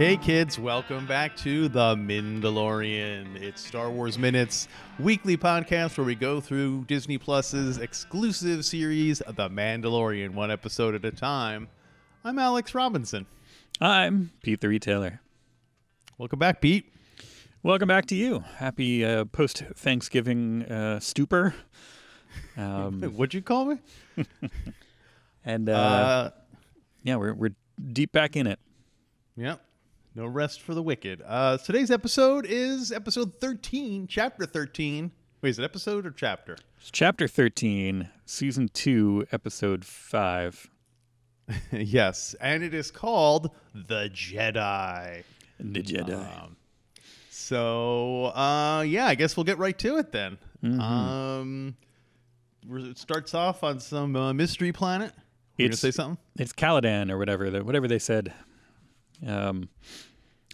Hey kids, welcome back to The Mandalorian. It's Star Wars Minutes, weekly podcast where we go through Disney Plus's exclusive series, The Mandalorian, one episode at a time. I'm Alex Robinson. I'm Pete the Retailer. Welcome back, Pete. Welcome back to you. Happy uh, post Thanksgiving uh, stupor. Um, What'd you call me? and uh, Uh, yeah, we're we're deep back in it. yep. No rest for the wicked. Uh, today's episode is episode 13, chapter 13. Wait, is it episode or chapter? It's chapter thirteen, season two, episode five. yes, and it is called The Jedi. The Jedi. Um, so uh, yeah, I guess we'll get right to it then. Mm-hmm. Um, it starts off on some uh, mystery planet. You gonna It's- say something? it's Calodan or whatever, the, whatever they said. Um,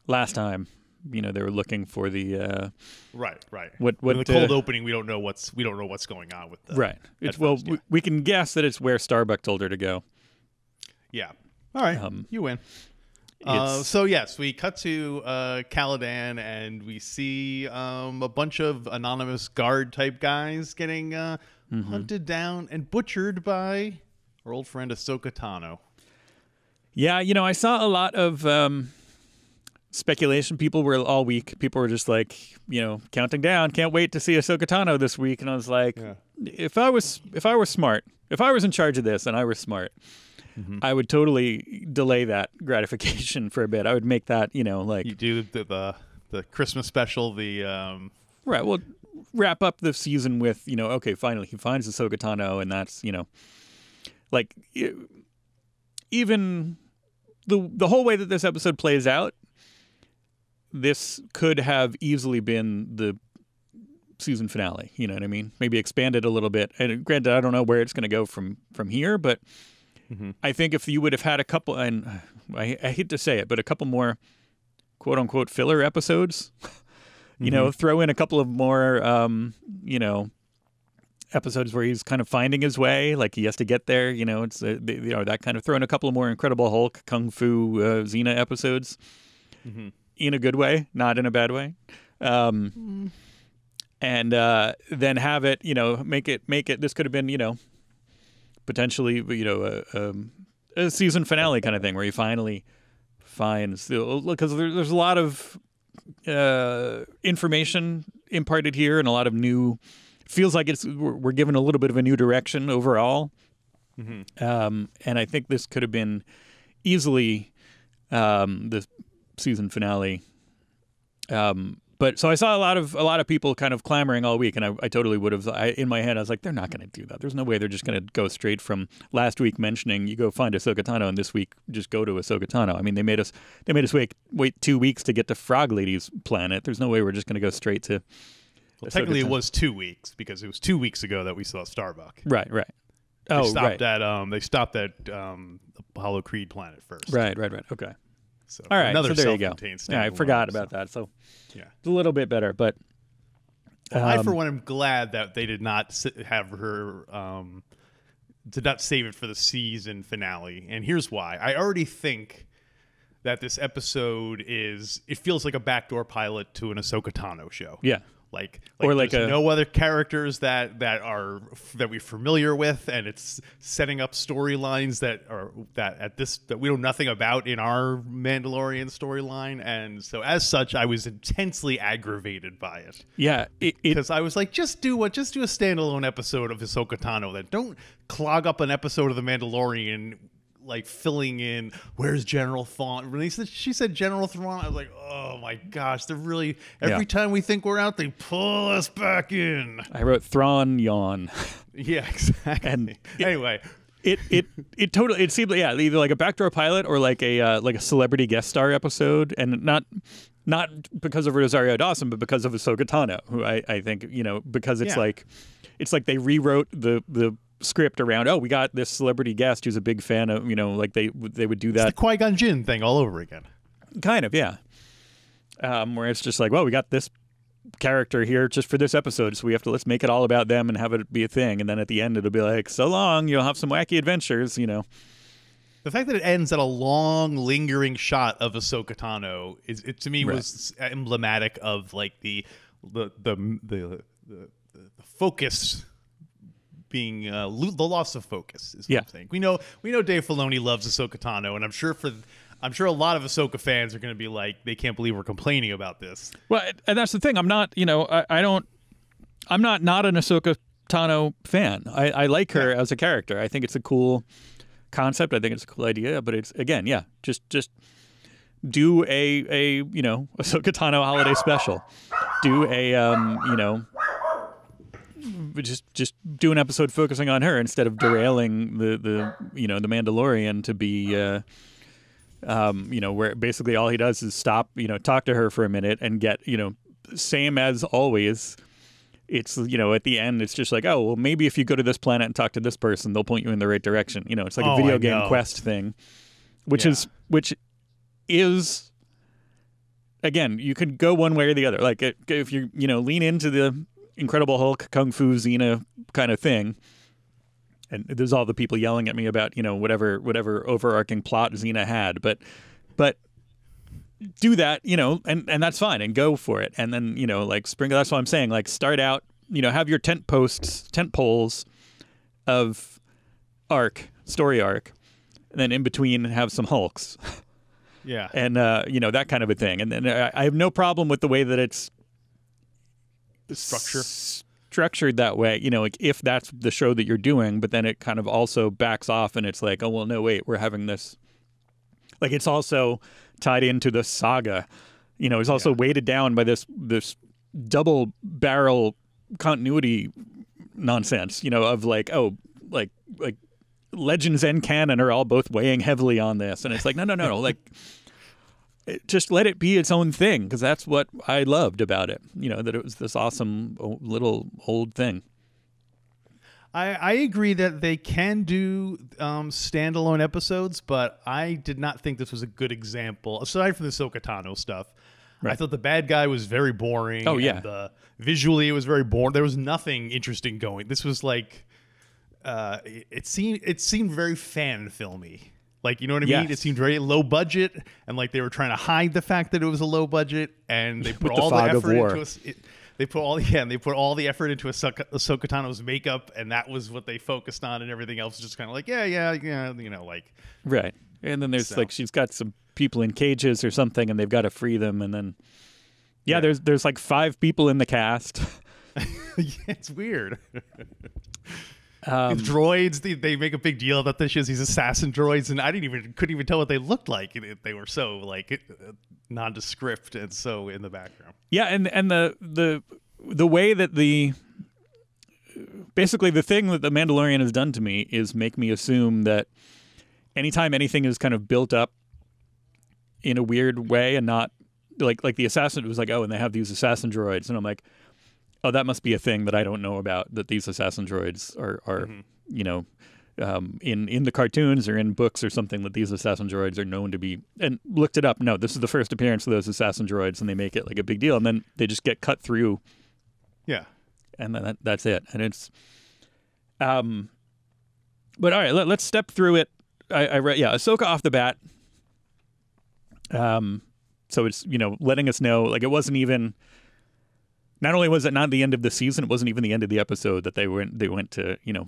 last time, you know, they were looking for the uh, Right, right. What- In what, the cold uh, opening, we don't know what's we don't know what's going on with the right. It's well, first, we, we can guess that it's where Starbuck told her to go. Yeah. All right. Um, you win. Uh, so yes, we cut to uh, Calodan and we see um, a bunch of anonymous guard type guys getting uh, Mm-hmm. hunted down and butchered by our old friend Ahsoka Tano. Yeah, you know, I saw a lot of um, speculation. People were all week. People were just like, you know, counting down. Can't wait to see Ahsoka Tano this week. And I was like, Yeah. if I was if I were smart, if I was in charge of this and I were smart, Mm-hmm. I would totally delay that gratification for a bit. I would make that, you know, like You do the the, the Christmas special, the um, right. Well, wrap up the season with, you know, okay, finally he finds Ahsoka Tano, and that's, you know, like e- even the the whole way that this episode plays out, this could have easily been the season finale. You know what I mean? Maybe expanded a little bit. And granted, I don't know where it's going to go from from here, but I think if you would have had a couple, and I, I hate to say it, but a couple more quote unquote filler episodes. You know, throw in a couple of more, um, you know, episodes where he's kind of finding his way, like he has to get there. You know, it's uh, the- you know that kind of throw in a couple of more Incredible Hulk, Kung Fu, uh, Xena episodes, in a good way, not in a bad way, um, and uh, then have it, you know, make it make it. This could have been, you know, potentially, you know, a, um, a season finale kind of thing where he finally finds because there, there's a lot of uh, information imparted here and a lot of new feels like it's we're, we're given a little bit of a new direction overall um, and i think this could have been easily um, the season finale um, but so I saw a lot of a lot of people kind of clamoring all week, and I, I totally would have. I, in my head, I was like, they're not going to do that. There's no way they're just going to go straight from last week mentioning you go find Ahsoka Tano, and this week just go to Ahsoka Tano. I mean, they made us they made us wait wait two weeks to get to Frog Lady's planet. There's no way we're just going to go straight to. Well, technically it was two weeks because it was two weeks ago that we saw Starbuck. Right, right. They Oh, stopped right, at um, they stopped at um, Apollo Creed planet first. right, right, right. Okay. So All right. another so there you go. Yeah, I forgot about that. So Yeah. it's a little bit better, but Well, I, for Um, one, am glad that they did not have her, um, did not save it for the season finale. And here's why. I already think that this episode is, it feels like a backdoor pilot to an Ahsoka Tano show. yeah. Like, Or like there's a- no other characters that that are that we're familiar with, and it's setting up storylines that are that at this that we know nothing about in our Mandalorian storyline, and so as such, I was intensely aggravated by it Yeah. Because I was like, just do what, just do a standalone episode of Ahsoka Tano. Then don't clog up an episode of The Mandalorian, like filling in where's General Thrawn. When he said, she said General Thrawn, I was like, oh my gosh, they're really every Yeah. time we think we're out, they pull us back in. I wrote Thrawn yawn. Yeah, exactly. And it- anyway, it it it totally it seemed yeah either like a backdoor pilot or like a uh, like a celebrity guest star episode and not not because of Rosario Dawson but because of Ahsoka Tano who I, I think you know because it's Yeah. like it's like they rewrote the the script around oh we got this celebrity guest who's a big fan of you know like they they would do that. the that Qui Gon Jinn thing all over again. kind of yeah um, where it's just like well we got this character here just for this episode so we have to let's make it all about them and have it be a thing and then at the end it'll be like so long you'll have some wacky adventures you know the fact that it ends at a long, lingering shot of Ahsoka Tano is it to me Right. was emblematic of like the the the the, the, the focus being uh, lo- the loss of focus is what Yeah. I'm saying. We know we know Dave Filoni loves Ahsoka Tano, and I'm sure for I'm sure a lot of Ahsoka fans are going to be like they can't believe we're complaining about this. Well, and that's the thing. I'm not, you know, I, I don't, I'm not not an Ahsoka Tano fan. I, I like her as a character. I think it's a cool concept. I think it's a cool idea. But it's again, yeah, just just do a a you know Ahsoka Tano holiday special. Do a um you know. Just, just do an episode focusing on her instead of derailing the, the, you know, the Mandalorian to be, uh, um, you know, where basically all he does is stop, you know, talk to her for a minute and get, you know, same as always. It's, you know, at the end, it's just like, oh, well, maybe if you go to this planet and talk to this person, they'll point you in the right direction. You know, it's like Oh, a video I game know. quest thing, which Yeah. is, which is, again, you could go one way or the other. Like if you, you know, lean into the Incredible Hulk, Kung Fu Xena kind of thing, and there's all the people yelling at me about you know whatever whatever overarching plot Xena had, but but do that you know and and that's fine and go for it. And then you know like spring that's what I'm saying. Like start out you know have your tent posts tent poles of arc story arc and then in between have some hulks. Yeah, and uh, you know that kind of a thing. And then I, I have no problem with the way that it's structure. structured that way you know like if that's the show that you're doing but then it kind of also backs off and it's like oh well no wait we're having this like it's also tied into the saga. You know it's also weighted down by this this double barrel continuity nonsense you know of like oh like like legends and canon are all both weighing heavily on this. And it's like no no no no like just let it be its own thing because that's what I loved about it. You know that it was this awesome little old thing. I, I agree that they can do um, standalone episodes, but I did not think this was a good example. Aside from the Ahsoka Tano stuff, I thought the bad guy was very boring. Oh, yeah. and, uh, visually, it was very boring. There was nothing interesting going. This was like, uh, it, it seemed it seemed very fan filmy. Like you know what I mean? It seemed very low budget, and like they were trying to hide the fact that it was a low budget, and they put the all the, effort into us. It, they put all yeah, and they put all the effort into Ahsoka, Ahsoka Tano's makeup, and that was what they focused on, and everything else was just kind of like yeah, yeah, yeah, you know, like Right. And then there's So- like she's got some people in cages or something, and they've got to free them. And then yeah, Yeah. there's there's like five people in the cast. yeah, it's weird. Um, droids, they, they make a big deal about this shit. These assassin droids, and I didn't even couldn't even tell what they looked like. It- They were so like uh, nondescript and so in the background. Yeah, and and the the the way that the basically the thing that the Mandalorian has done to me is make me assume that anytime anything is kind of built up in a weird way and not like like the assassin was like oh and they have these assassin droids and I'm like oh that must be a thing that I don't know about that these assassin droids are are you know um, in in the cartoons or in books or something that these assassin droids are known to be and looked it up. No, this is the first appearance of those assassin droids, and they make it like a big deal, and then they just get cut through, Yeah, and then that, that's it. And it's, um, but all right, let, let's step through it. I, I read, yeah, Ahsoka off the bat. Um, so it's you know letting us know like it wasn't even. Not only was it not the end of the season, it wasn't even the end of the episode that they went they went to you know.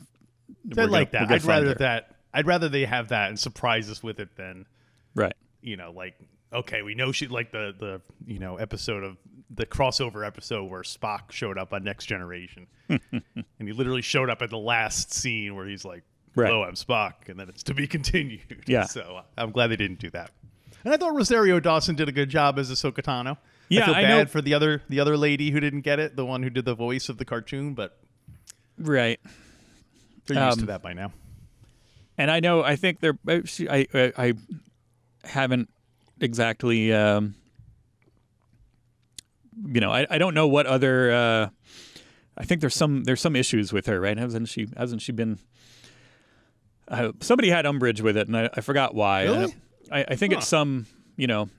I like gonna, that. I'd rather her. that. I'd rather they have that and surprise us with it than right. you know, like okay, we know she like the the you know episode of the crossover episode where Spock showed up on Next Generation, and he literally showed up at the last scene where he's like, Right. "Hello, I'm Spock," and then it's to be continued. Yeah. So uh, I'm glad they didn't do that. And I thought Rosario Dawson did a good job as Ahsoka Tano. Yeah, I feel I bad know- for the other the other lady who didn't get it, the one who did the voice of the cartoon, but Right. they're used to Um, that by now. and I know I think they're uh, I I, I haven't exactly um, you know I, I don't know what other uh, I think there's some there's some issues with her right hasn't she hasn't she been uh, somebody had umbrage with it and I, I forgot why Really? I, I think Huh. it's some you know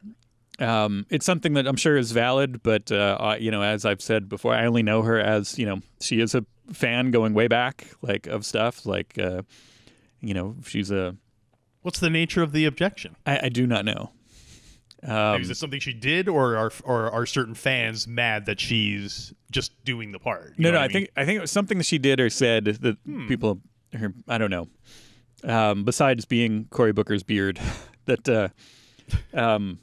um, it's something that I'm sure is valid but uh, I, you know as I've said before I only know her as you know she is a fan going way back like of stuff like uh, you know she's a What's the nature of the objection? I, I do not know. Um, Is this something she did, or are or are certain fans mad that she's just doing the part? You no, know no. what I, mean? think I think it was something that she did or said that people. Her, I don't know. Um, besides being Cory Booker's beard, that uh, um,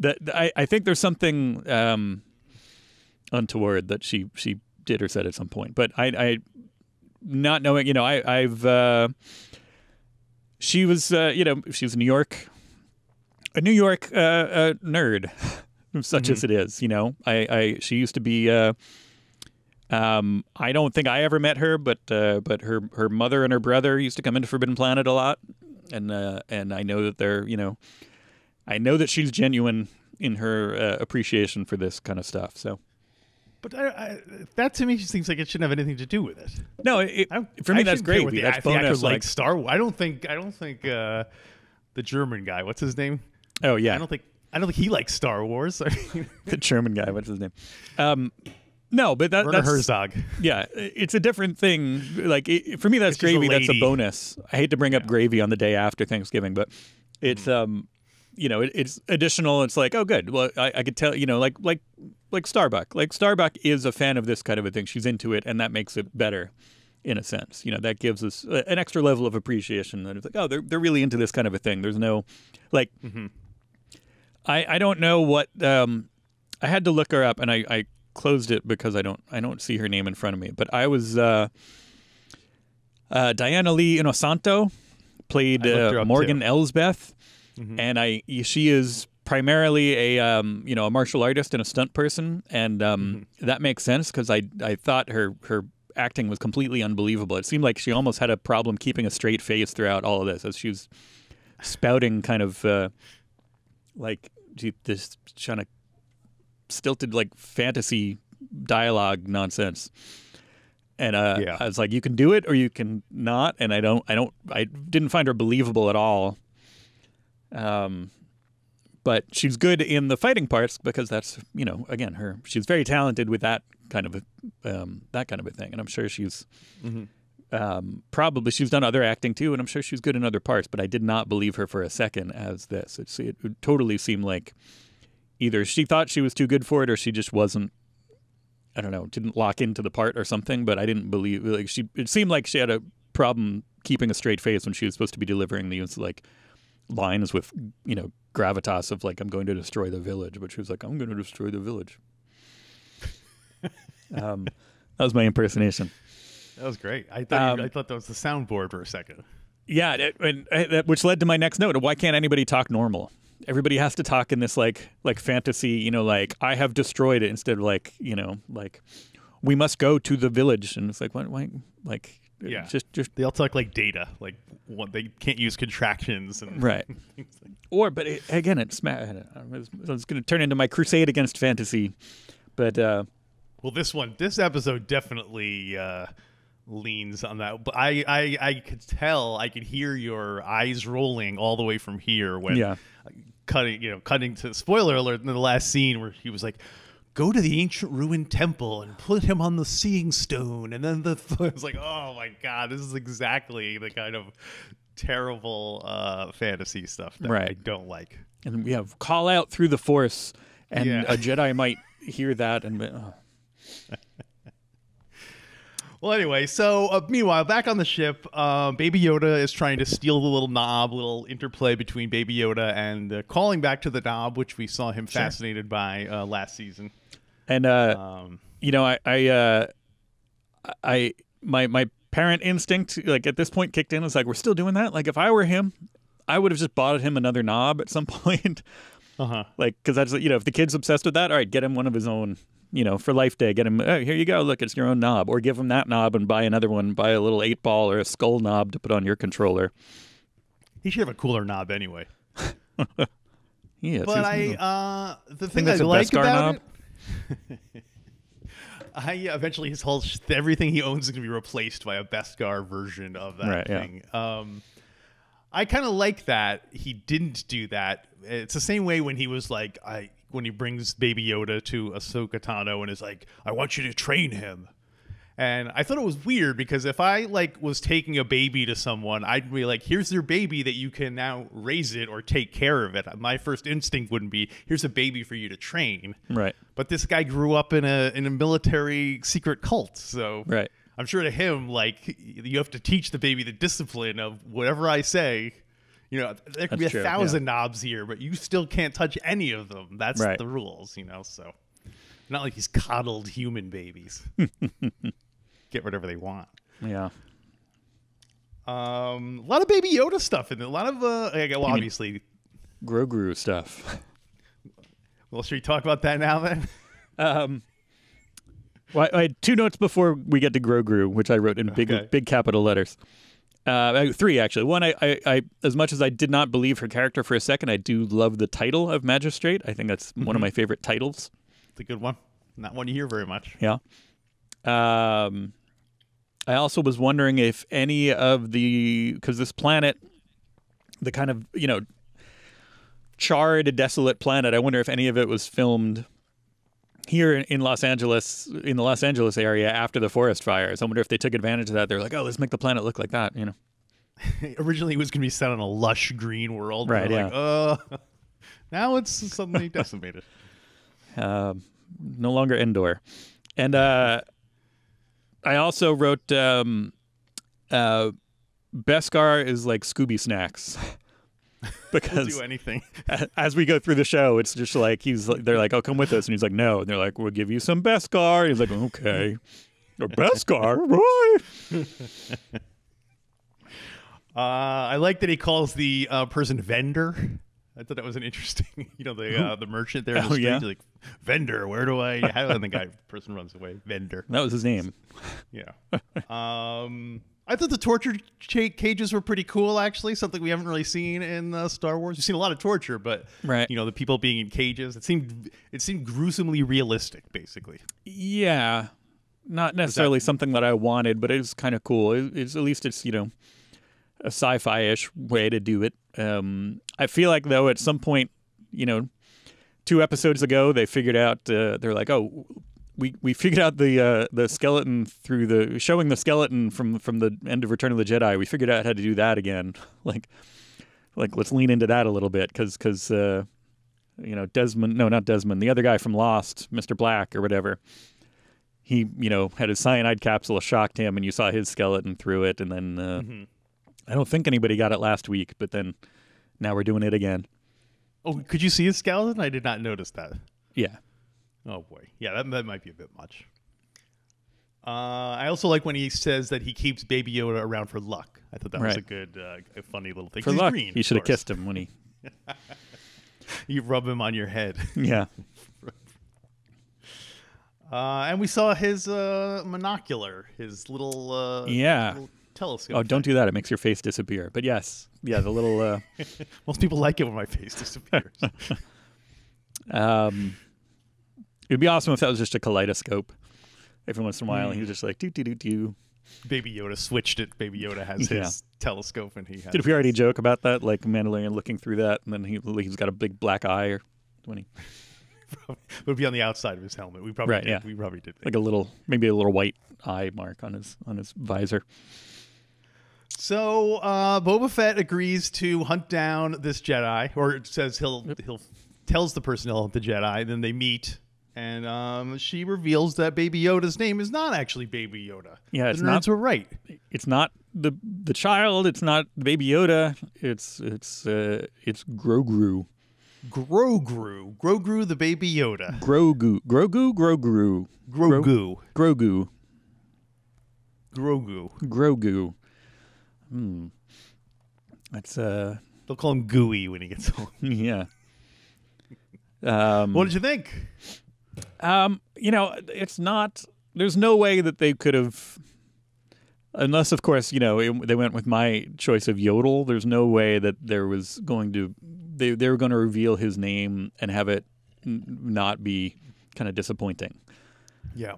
that I, I think there's something um, untoward that she she did or said at some point. But I, I not knowing, you know, I I've uh, she was uh, you know she was in New York, a New York uh, uh, nerd, such as it is. You know, I, I she used to be. Uh, um, I don't think I ever met her, but uh, but her her mother and her brother used to come into Forbidden Planet a lot, and uh, and I know that they're you know, I know that she's genuine in her uh, appreciation for this kind of stuff. So But I, I, that to me just seems like it shouldn't have anything to do with it. no, it, for me that's great. The, That's the bonus. Like, likes Star Wars. I don't think. I don't think uh, the German guy. What's his name? oh yeah, I don't think. I don't think he likes Star Wars. The German guy. What's his name? Um, no, but that, Werner that's Herzog. yeah, it's a different thing. Like it, for me, that's It's just a gravy. That's a bonus. I hate to bring up gravy on the day after Thanksgiving, but it's Mm. um, you know, it, it's additional. It's like, oh, good. Well, I, I could tell, you know, like like like Starbuck. Like Starbuck is a fan of this kind of a thing. She's into it, and that makes it better. In a sense, you know, that gives us an extra level of appreciation. That it's like, oh, they're they're really into this kind of a thing. There's no, like, Mm-hmm. I I don't know what um, I had to look her up, and I, I closed it because I don't I don't see her name in front of me. But I was uh, uh, Diana Lee Inosanto played I looked her uh, Morgan too. Elsbeth, Mhm. and I she is primarily a um, you know a martial artist and a stunt person, and um, Mm-hmm. that makes sense because I I thought her her acting was completely unbelievable. It seemed like she almost had a problem keeping a straight face throughout all of this, as she was spouting kind of uh, like this kind of stilted like fantasy dialogue nonsense. And uh, Yeah. I was like, you can do it or you can not. And I don't, I don't, I didn't find her believable at all. Um, but she's good in the fighting parts because that's, you know, again, her, she's very talented with that kind of a, um, that kind of a thing. And I'm sure she's, Mhm. um, probably she's done other acting too, and I'm sure she's good in other parts. But I did not believe her for a second as this. It, it totally seemed like either she thought she was too good for it, or she just wasn't. I don't know, didn't lock into the part or something. But I didn't believe like she. It seemed like she had a problem keeping a straight face when she was supposed to be delivering these like lines with you know gravitas of like I'm going to destroy the village, but she was like I'm going to destroy the village. um, that was my impersonation. That was great. I thought Um, you, I thought that was the soundboard for a second. Yeah, it, and that, which led to my next note. Why can't anybody talk normal? Everybody has to talk in this like like fantasy, you know, like I have destroyed it instead of like you know like we must go to the village, and it's like why, why like Yeah. just just They all talk like data, like what they can't use contractions and right. like Or, but it, again, it's ma- I don't know, it's, it's going to turn into my crusade against fantasy. But uh, Well, this one, this episode definitely uh, leans on that. But I, I, I could tell, I could hear your eyes rolling all the way from here when Yeah. cutting, you know, cutting to spoiler alert in the last scene where he was like, "Go to the ancient ruined temple and put him on the seeing stone," and then the I was like, "Oh my god, this is exactly the kind of." terrible uh fantasy stuff that I don't like. and we have call out through the force, and Yeah. a Jedi might hear that and. Uh, Well, anyway, so uh, meanwhile, back on the ship, um, Baby Yoda is trying to steal the little knob, little interplay between Baby Yoda and uh, calling back to the knob, which we saw him fascinated by uh, last season. And uh, Um, you know, I, I, uh, I, my, my parent instinct, like at this point, kicked in. It's like we're still doing that. Like if I were him, I would have just bought him another knob at some point. uh-huh. like because that's you know, if the kid's obsessed with that, all right, get him one of his own. You know, for Life Day, get him. Oh, here you go. Look, it's your own knob. Or give him that knob and buy another one. Buy a little eight ball or a skull knob to put on your controller. He should have a cooler knob anyway. Yeah, But I, uh, the thing I like about knob? it, I yeah, eventually his whole sh- everything he owns is gonna be replaced by a Beskar version of that Right, yeah. thing. Um, I kind of like that he didn't do that. It's the same way when he was like, I when he brings Baby Yoda to Ahsoka Tano and is like, I want you to train him. And I thought it was weird because if I like was taking a baby to someone, I'd be like, "Here's your baby that you can now raise it or take care of it." My first instinct wouldn't be, "Here's a baby for you to train." Right. But this guy grew up in a in a military secret cult, so Right. I'm sure to him, like you have to teach the baby the discipline of whatever I say. You know, there could be a true, yeah. thousand knobs here, but you still can't touch any of them. That's Right. the rules, you know. So, not like he's coddled human babies. Get whatever they want. Yeah. Um, a lot of Baby Yoda stuff in there. A lot of, uh, okay, well, obviously. Grogu stuff. Well, should we talk about that now then? Um, well, I I had two notes before we get to Grogu, which I wrote in big Okay. big capital letters. Uh, three actually. One, I, I, I, as much as I did not believe her character for a second, I do love the title of Magistrate. I think that's one of my favorite titles. It's a good one. Not one you hear very much. Yeah. Um, I also was wondering if any of the because this planet, the kind of you know charred, desolate planet. I wonder if any of it was filmed here in- Los Angeles, in the Los Angeles area after the forest fires. I wonder if they took advantage of that. They're like, oh, let's make the planet look like that. You know. Originally, it was going to be set on a lush green world. Right, yeah. Like, uh, now it's suddenly decimated. um, no longer indoor. And uh, I also wrote um, uh, Beskar is like Scooby snacks. We'll because do anything. as we go through the show, it's just like he's like, they're like, "Oh, come with us," and he's like, "No," and they're like, "We'll give you some Beskar." He's like, "Okay." Or Beskar, right? Uh, I like that he calls the uh, person vendor. I thought that was an interesting, you know, the uh, the merchant there in the Oh, street. yeah? Like, vendor, where do I? How? And the guy person runs away. Vendor. That was his name. Yeah. um, I thought the torture cha- cages were pretty cool. Actually, something we haven't really seen in uh, Star Wars. We've seen a lot of torture, but Right. you know, the people being in cages. It seemed it seemed gruesomely realistic, basically. Yeah, not necessarily something that I wanted, but it was kind of cool. It, it's at least it's you know a sci-fi-ish way to do it. Um, I feel like though at some point, you know, two episodes ago they figured out uh, they're like, oh, we we figured out the uh, the skeleton through the showing the skeleton from from the end of Return of the Jedi. We figured out how to do that again. like like let's lean into that a little bit because because. Uh, you know Desmond, no, not Desmond, the other guy from Lost, Mr. Black or whatever he you know had his cyanide capsule shocked him and you saw his skeleton through it and then uh, i don't think anybody got it last week but then now we're doing it again Oh, could you see his skeleton? I did not notice that. yeah Oh boy, yeah, that, that might be a bit much. Uh, I also like when he says that he keeps Baby Yoda around for luck. I thought that was a good, uh, a funny little thing. For luck green, you should have kissed him when he You rub him on your head. yeah Uh, and we saw his uh, monocular, his little, uh, Yeah. little telescope. oh don't do that it makes your face disappear but yes yeah the little uh, Most people like it when my face disappears. um it'd be awesome if that was just a kaleidoscope every once in a while and he was just like doo doo doo doo Baby Yoda switched it. Baby Yoda has Yeah. his telescope, and he has. did we already joke about that like Mandalorian looking through that and then he he's got a big black eye or when he would be on the outside of his helmet. We probably Right, did. yeah. We probably did. like a little maybe a little white eye mark on his on his visor So uh, Boba Fett agrees to hunt down this Jedi, or says he'll he'll tells the person he'll hunt the Jedi. Then they meet, and um, she reveals that Baby Yoda's name is not actually Baby Yoda. Yeah, it's the not- were right. it's not the the child. It's not Baby Yoda. It's it's uh, it's Grogu. Grogu, Grogu the Baby Yoda, Grogu. Grogu. Grogu. Grogu, Grogu. Grogu. Grogu. Hmm. That's uh They'll call him Gooey when he gets home. yeah. Um, what did you think? Um, you know, it's not. There's no way that they could have, unless, of course, you know, it, they went with my choice of Yodel. There's no way that there was going to. They they were going to reveal his name and have it n- not be kind of disappointing. Yeah.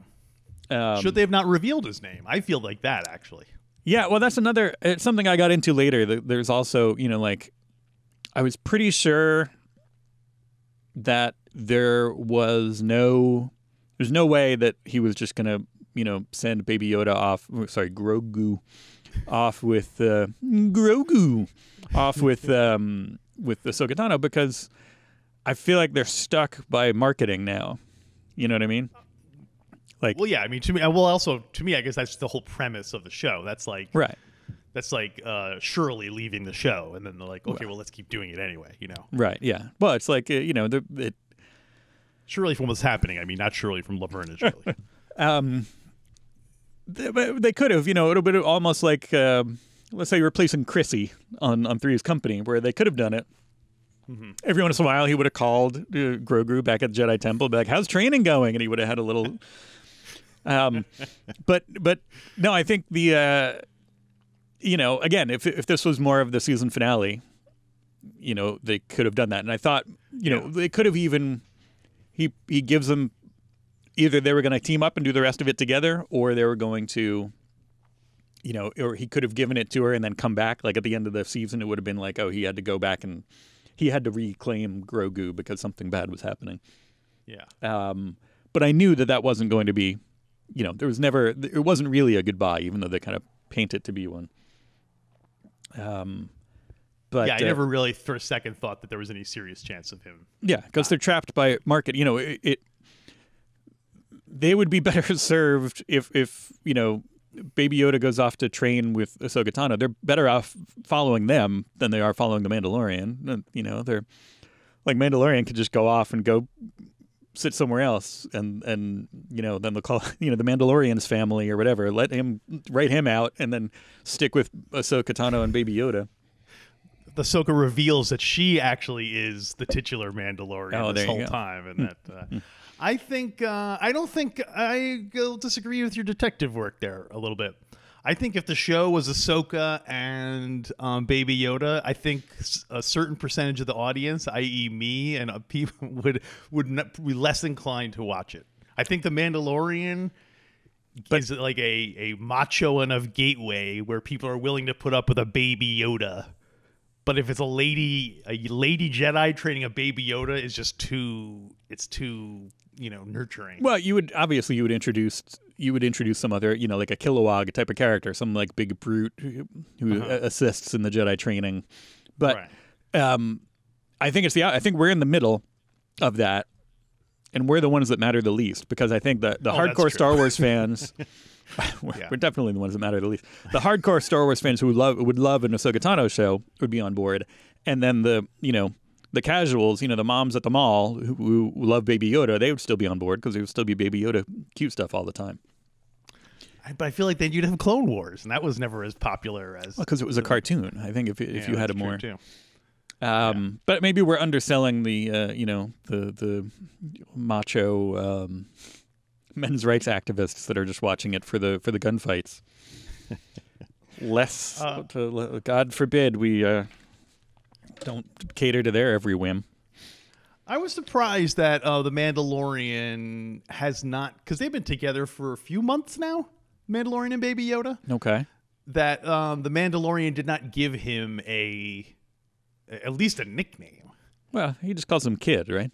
Um, Should they have not revealed his name? I feel like that actually. Yeah, well, that's another. It's something I got into later. There's also, you know, like I was pretty sure that there was no, there's no way that he was just gonna you know, send Baby Yoda off. Sorry, Grogu off with uh, Grogu off with um, with Ahsoka Tano because I feel like they're stuck by marketing now. You know what I mean? Like, Well, yeah. I mean, to me, well, also to me, I guess that's the whole premise of the show. That's like right, that's like uh, Shirley leaving the show, and then they're like, okay, well, let's keep doing it anyway. You know, right, yeah. Well, it's like uh, you know, the, it, Shirley from what's happening. I mean, not Shirley from Laverne and Shirley. um, they, they could have, you know, a little bit of almost like, um, let's say, replacing Chrissy on on Three's Company, where they could have done it. Every once in a while, he would have called uh, Grogu back at the Jedi Temple, be like, "How's training going?" And he would have had a little. Um, but but no, I think the, uh, you know, again, if if this was more of the season finale, you know, they could have done that. And I thought, you know, they could have even. He he gives them either they were going to team up and do the rest of it together, or they were going to, you know, or he could have given it to her and then come back. Like at the end of the season, it would have been like, oh, he had to go back and he had to reclaim Grogu because something bad was happening. yeah. Um, but I knew that that wasn't going to be, you know, there was never, it wasn't really a goodbye, even though they kind of paint it to be one. Um, but yeah, I uh, never really for a second thought that there was any serious chance of him. Yeah, because they're trapped by market. You know, it, it. They would be better served if, if you know, Baby Yoda goes off to train with Ahsoka Tano. They're better off following them than they are following the Mandalorian. You know, they're like Mandalorian could just go off and go sit somewhere else, and and you know, then they'll call you know the Mandalorian's family or whatever. Let him write him out, and then stick with Ahsoka Tano and Baby Yoda. The Ahsoka reveals that she actually is the titular Mandalorian Oh, this whole go. time, and that. Uh, I think uh, I don't think I will disagree with your detective work there a little bit. I think if the show was Ahsoka and um, Baby Yoda, I think a certain percentage of the audience, i.e., me and uh, people, would would not, be less inclined to watch it. I think the Mandalorian but, is like a, a macho enough gateway where people are willing to put up with a Baby Yoda. But if it's a lady, a lady Jedi training a Baby Yoda is just too, it's too, you know, nurturing. Well, you would obviously you would introduce you would introduce some other you know like a Kilowog type of character, some like big brute who, who Uh-huh. assists in the Jedi training. But Right. um, I think it's the I think we're in the middle of that, and we're the ones that matter the least because I think the the Oh, hardcore. Star Wars fans. we're, Yeah. we're definitely the ones that matter the least. The hardcore Star Wars fans who would love would love an Ahsoka Tano show would be on board, and then the you know the casuals, you know the moms at the mall who, who love Baby Yoda, they would still be on board because there would still be Baby Yoda cute stuff all the time I- but I feel like then you'd have Clone Wars, and that was never as popular as. because it was a cartoon. I think if if Yeah, you had a more. Um, But maybe we're underselling the, uh, you know, the the macho um, men's rights activists that are just watching it for the for the gunfights. Less, Uh, to, God forbid, we uh, don't cater to their every whim. I was surprised that uh, the Mandalorian has not, because they've been together for a few months now. Mandalorian and Baby Yoda. Okay. That um, the Mandalorian did not give him a, at least a nickname. Well, he just calls him kid, right?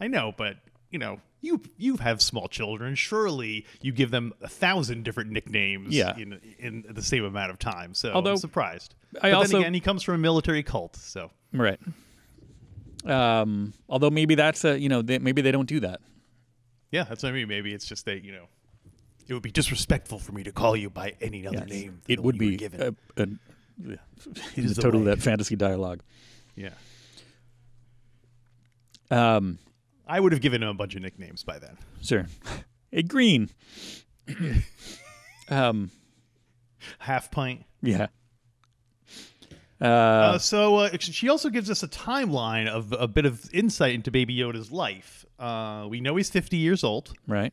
I know, but you know, you you have small children. Surely you give them a thousand different nicknames. Yeah. In in the same amount of time. So Although, I'm surprised. I but also- then again, he comes from a military cult. So Right. Um, although maybe that's a, you know, they, maybe they don't do that. yeah, that's what I mean. Maybe it's just that you know, it would be disrespectful for me to call you by any other Yes. name. than It the would one you were be given. a, a, It is the total way. that fantasy dialogue. yeah. Um, I would have given him a bunch of nicknames by then. Sure. A green. um. Half pint. Yeah. Uh, Uh, so uh, she also gives us a timeline of a bit of insight into Baby Yoda's life. Uh, we know he's 50 years old. right.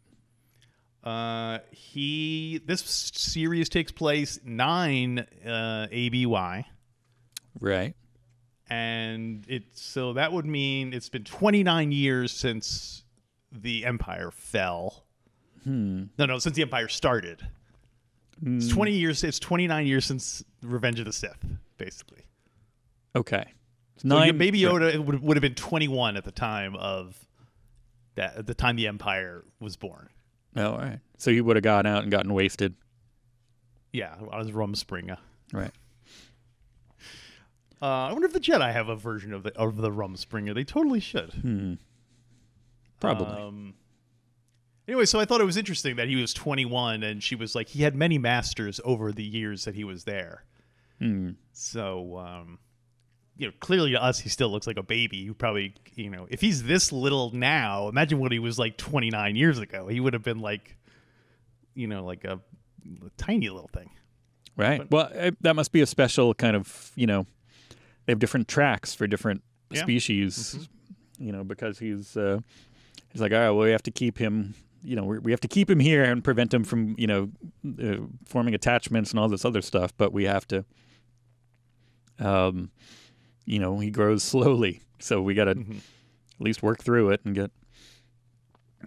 Uh, he this series takes place nine uh, ABY, Right. And it's so that would mean it's been 29 years since the Empire fell. Hmm. No, no, since the Empire started. It's 20 years. It's 29 years since Revenge of the Sith, basically. Okay. So Nine. Baby Yoda would, would have been 21 at the time of that. At the time the Empire was born. Oh, all right. So he would have gone out and gotten wasted. Yeah, on his Rumspringa. Right. Uh, I wonder if the Jedi have a version of the of the Rumspringa. They totally should. Hmm. Probably. Um, anyway, so I thought it was interesting that he was 21 and she was like he had many masters over the years that he was there. Hmm. So, um, you know, clearly to us, he still looks like a baby. He probably, you know, if he's this little now, imagine what he was like 29 years ago. He would have been like, you know, like a, a tiny little thing. Right. But- well, eh, that must be a special kind of, you know, they have different tracks for different Yeah. Mm-hmm. species, you know, because he's uh, he's like, all right, well, we have to keep him, you know, we we have to keep him here and prevent him from, you know, uh, forming attachments and all this other stuff, but we have to, um, you know, he grows slowly, so we got to Mhm. at least work through it and get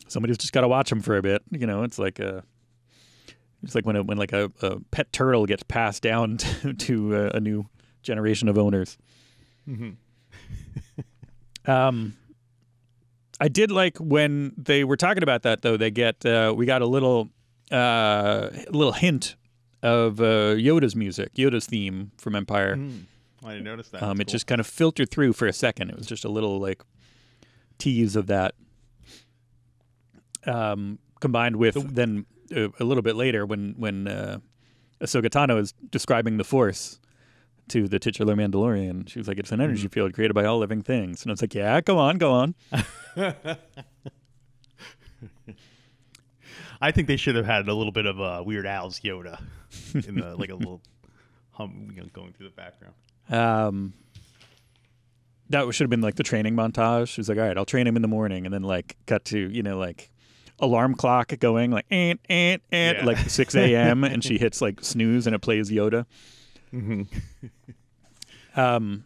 somebody's just got to watch him for a bit. You know, it's like a it's like when a, when like a, a pet turtle gets passed down to, to uh, a new generation of owners. Mhm. Um, I did like when they were talking about that though. They get uh, we got a little uh, little hint of uh, Yoda's music, Yoda's theme from Empire. Mm. I didn't notice that. Um, it cool. just kind of filtered through for a second. It was just a little like tease of that, um, combined with The- then uh, a little bit later when when uh, Ahsoka Tano is describing the Force to the titular Mandalorian. She was like, "It's an energy Mm-hmm. field created by all living things," and I was like, "Yeah, go on, go on." I think they should have had a little bit of uh, Weird Al's Yoda in the like a little hum you know, going through the background. Um, that should have been like the training montage. She's like, "All right, I'll train him in the morning," and then like cut to you know like alarm clock going like and and and like 6 a.m. and she hits like snooze and it plays Yoda. Mm-hmm. Um,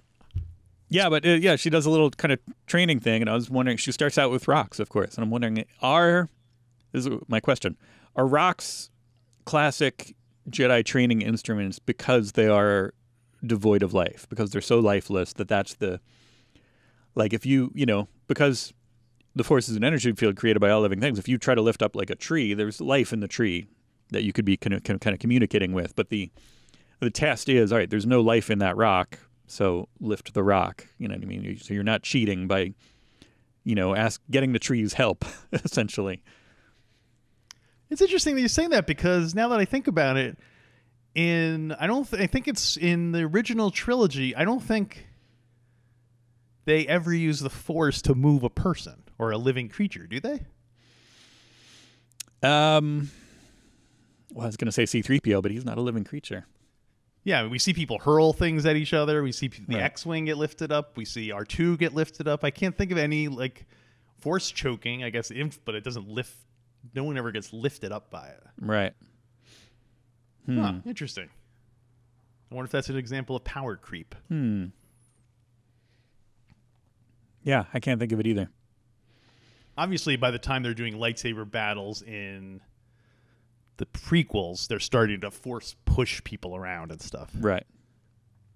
yeah, but uh, yeah, she does a little kind of training thing, and I was wondering. She starts out with rocks, of course, and I'm wondering, are this is my question: Are rocks classic Jedi training instruments because they are devoid of life, because they're so lifeless that that's the like if you you know because the force is an energy field created by all living things. If you try to lift up like a tree, there's life in the tree that you could be kind of, kind of communicating with, but the the test is all right there's no life in that rock so lift the rock you know what i mean so you're not cheating by you know ask getting the trees help essentially It's interesting that you're saying that because now that I think about it, in I don't th- I think it's in the original trilogy. I don't think they ever use the Force to move a person or a living creature, do they? um well i was going to say c3po but he's not a living creature Yeah, we see people hurl things at each other. We see the Right. X-wing get lifted up. We see R two get lifted up. I can't think of any like force choking. I guess, inf- but it doesn't lift. No one ever gets lifted up by it. right hmm. Huh, interesting. I wonder if that's an example of power creep. hmm yeah i can't think of it either Obviously, by the time they're doing lightsaber battles in the prequels, they're starting to force push people around and stuff. right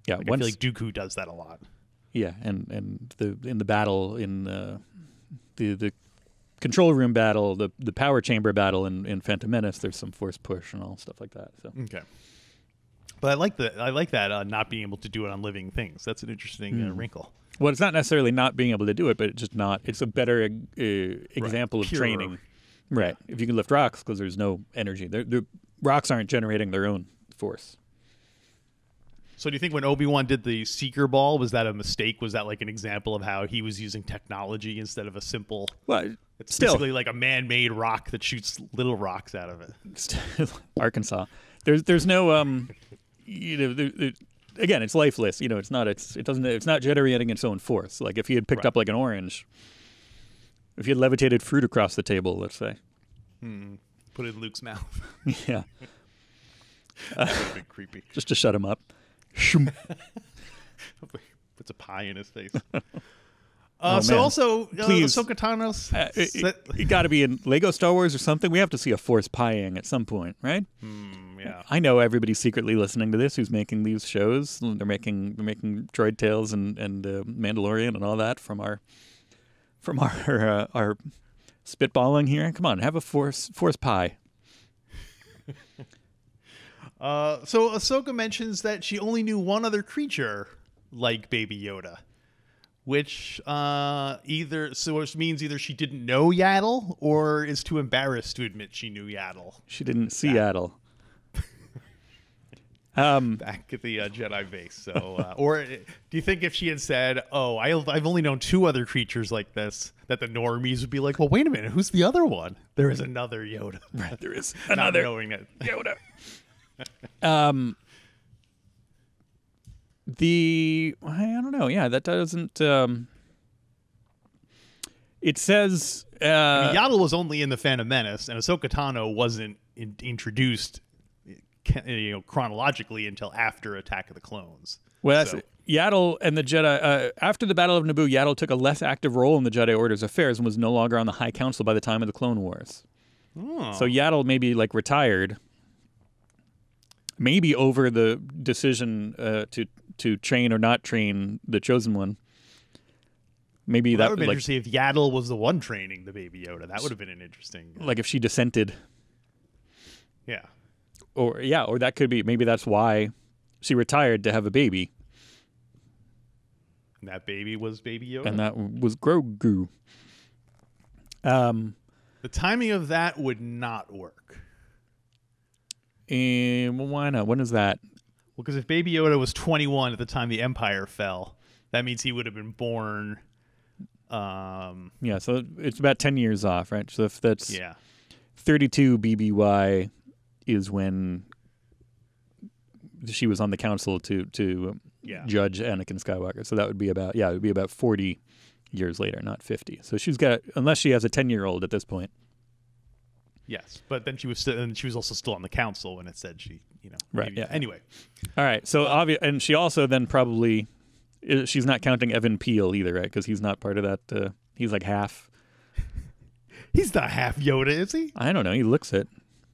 yeah Like, I feel like Dooku does that a lot. yeah and and the in the battle in uh, the the control room battle the the power chamber battle in in phantom menace there's some force push and all stuff like that so Okay. But I like the I like that uh, not being able to do it on living things. That's an interesting uh, wrinkle. Well, it's not necessarily not being able to do it, but it's just not. It's a better uh, example of Purer. training, right? If you can lift rocks because there's no energy, they're, rocks aren't generating their own force. So do you think when Obi Wan did the Seeker Ball, was that a mistake? Was that like an example of how he was using technology instead of a simple? Well, It's still basically like a man-made rock that shoots little rocks out of it. Arkansas. There's there's no um, you know, there, there, again, it's lifeless. You know, it's not. It's it doesn't. It's not generating its own force. Like if he had picked Right. up like an orange, if you had levitated fruit across the table, let's say, Put it in Luke's mouth. yeah, that would have been creepy. just to shut him up. Puts a pie in his face. Oh, Uh, so man. also, uh, Please. Ahsoka Tano's Uh, it, it, got to be in Lego Star Wars or something. We have to see a force pieing at some point, right? Hmm, yeah. I know everybody's secretly listening to this who's making these shows. They're making they're making Droid Tales and and uh, Mandalorian and all that from our from our uh, our spitballing here. Come on, have a force force pie. Uh, so Ahsoka mentions that she only knew one other creature like Baby Yoda, which uh, either so which means either she didn't know Yaddle or is too embarrassed to admit she knew Yaddle She didn't Seattle. Um, back at the uh, Jedi base. So, uh, or do you think if she had said, "Oh, I, I've only known two other creatures like this," that the normies would be like, "Well, wait a minute, who's the other one?" There is another Yoda. there is another knowing it. Yoda. um, the I don't know. Yeah, that doesn't. Um, it says uh, Yaddle was only in the Phantom Menace, and Ahsoka Tano wasn't in, introduced, you know, chronologically until after Attack of the Clones. Well, that's So- Yaddle and the Jedi. Uh, after the Battle of Naboo, Yaddle took a less active role in the Jedi Order's affairs and was no longer on the High Council by the time of the Clone Wars. Oh. So Yaddle maybe like retired, maybe over the decision uh, to to train or not train the chosen one. Maybe that that, would have been like interesting if Yaddle was the one training the Baby Yoda. That would have been an interesting. like if she dissented, yeah. Or yeah, or that could be maybe that's why she retired to have a baby, And that baby was Baby Yoda. and that was Grogu. Um, the timing of that would not work. and well, why not? When is that? Well, because if Baby Yoda was 21 at the time the Empire fell, that means he would have been born. Um, Yeah, so it's about ten years off, right? So if that's yeah. 32 BBY is when she was on the council to to Yeah. judge Anakin Skywalker. So that would be about yeah, it would be about 40 years later, not 50. So she's got unless she has a 10-year-old at this point. Yes, but then she was still, and she was also still on the council when it said she, you know, Right, maybe- yeah. Anyway, All right. So obvious and she also then probably she's not counting Evan Peel either, right? Cuz he's not part of that uh, he's like half. he's not half Yoda, is he? I don't know. He looks it.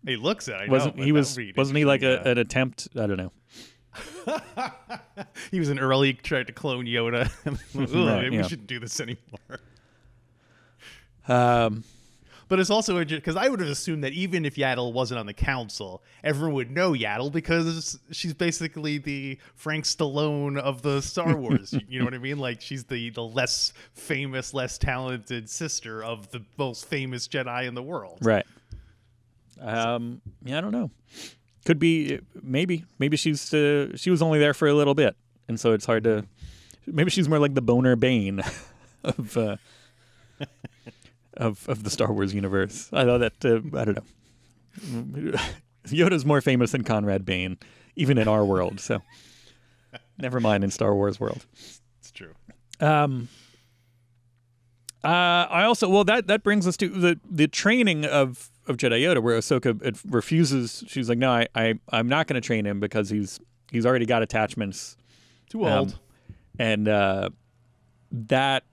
He looks at it. I Wasn't know, he was wasn't he like a, an attempt, I don't know. he was an early tried to clone Yoda. Right, maybe yeah. we shouldn't do this anymore. Um But it's also because I would have assumed that even if Yaddle wasn't on the council, everyone would know Yaddle because she's basically the Frank Stallone of the Star Wars. you know what I mean? Like she's the the less famous, less talented sister of the most famous Jedi in the world. Right. Um. Yeah, I don't know. Could be maybe maybe she's uh, she was only there for a little bit, and so it's hard to. Maybe she's more like the boner bane of uh, of of the Star Wars universe. I know that uh, I don't know. Yoda's more famous than Conrad Bane, even in our world. So, never mind in Star Wars world. It's true. Um, uh, I also well that that brings us to the the training of of Jedi Yoda, where Ahsoka it refuses. She's like, no, I, I I'm not going to train him because he's he's already got attachments, Too Um, old. and uh, that,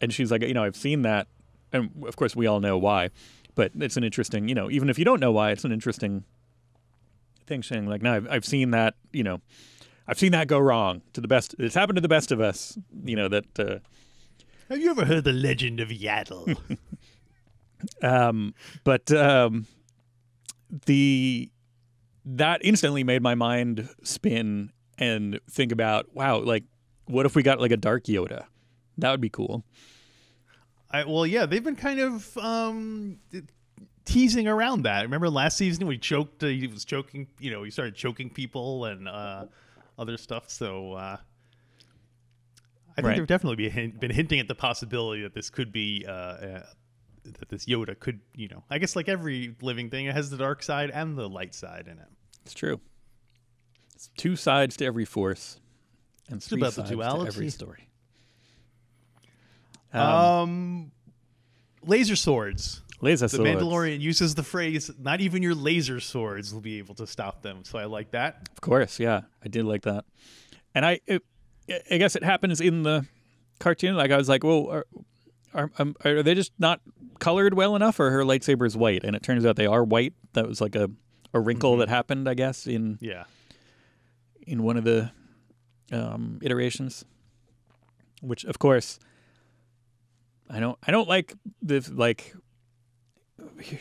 and she's like, you know, I've seen that, and of course we all know why, but it's an interesting, you know, even if you don't know why, it's an interesting thing. Saying like, no, I've, I've seen that, you know. I've seen that go wrong to the best. It's happened to the best of us, you know. That uh, Have you ever heard the legend of Yaddle? Um, but um, the that instantly made my mind spin and think about wow, like what if we got like a dark Yoda? That would be cool. I, well, yeah, they've been kind of um, teasing around that. Remember last season we choked? Uh, he was choking. You know, he started choking people and uh, other stuff. So uh, I think Right. they've definitely been, hint, been hinting at the possibility that this could be. Uh, uh, that this Yoda could, you know, I guess like every living thing, it has the dark side and the light side in it. It's true. It's two sides to every force, and three about the sides to duality. every story. Um, Um, laser swords. laser The swords. Mandalorian uses the phrase, "Not even your laser swords will be able to stop them." So I like that. Of course, yeah, I did like that, and I, it, I guess it happens in the cartoon. Like I was like, well, are, are, um, are they just not colored well enough, or her lightsaber is white? And it turns out they are white. That was like a, a wrinkle that happened, I guess, in Yeah. in one of the um, iterations. Which, of course, I don't. I don't like the like.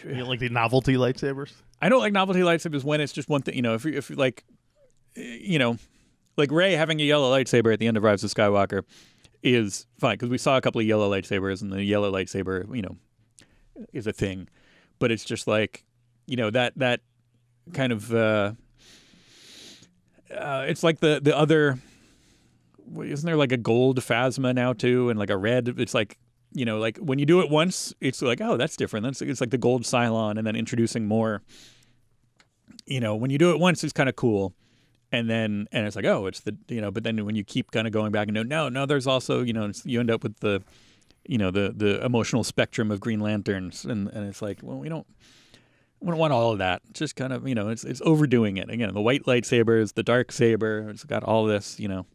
You know, like the novelty lightsabers. I don't like novelty lightsabers when it's just one thing. You know, if you- if like, you know, like Rey having a yellow lightsaber at the end of Rise of Skywalker is fine because we saw a couple of yellow lightsabers and the yellow lightsaber, you know, is a thing. But it's just like, you know, that that kind of uh, uh it's like the the other isn't there like a gold phasma now too and like a red? It's like you know like when you do it once it's like oh that's different. That's it's like the gold cylon and then introducing more. You know when you do it once it's kind of cool and then and it's like oh it's the you know but then when you keep kind of going back and no no no there's also you know you end up with the you know the the emotional spectrum of green lanterns and and it's like well we don't we don't want all of that just kind of you know it's it's overdoing it again the white lightsabers the dark saber it's got all this you know